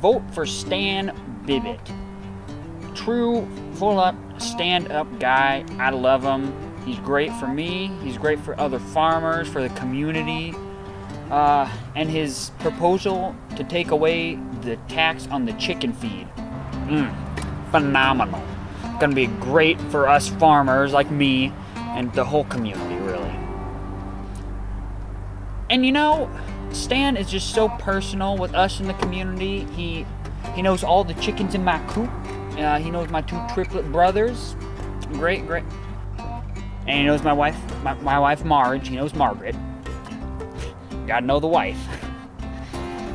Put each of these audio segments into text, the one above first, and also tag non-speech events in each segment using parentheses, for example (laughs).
vote for Stan Bibbot. True, full up, stand up guy. I love him. He's great for me, he's great for other farmers, for the community. Uh, and his proposal to take away the tax on the chicken feed. Mm, phenomenal. Gonna be great for us farmers like me and the whole community, really. And you know, Stan is just so personal with us in the community. He he knows all the chickens in my coop. Uh, he knows my two triplet brothers. Great, great. And he knows my wife, my, my wife Marge. He knows Margaret. Gotta know the wife. (laughs)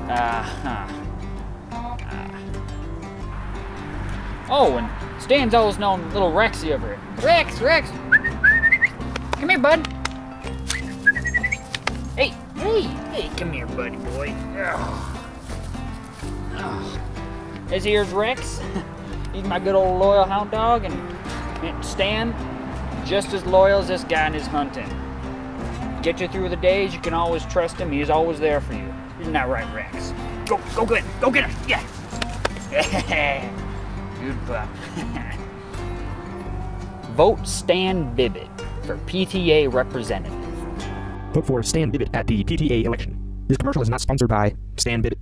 Uh, huh. Uh. Oh, and Stan's always known little Rexy over here. Rex, Rex! Come here, bud. Hey, come here, buddy boy. This here's Rex. He's my good old loyal hound dog, and, and Stan, just as loyal as this guy in his hunting. Get you through the days, you can always trust him. He's always there for you. Isn't that right, Rex? Go, go get him. Go get him. Yeah. (laughs) Good pup. (laughs) Vote Stan Bibbot for PTA representative. Vote for Stan Bibbot at the PTA election. This commercial is not sponsored by Stan Bibbot.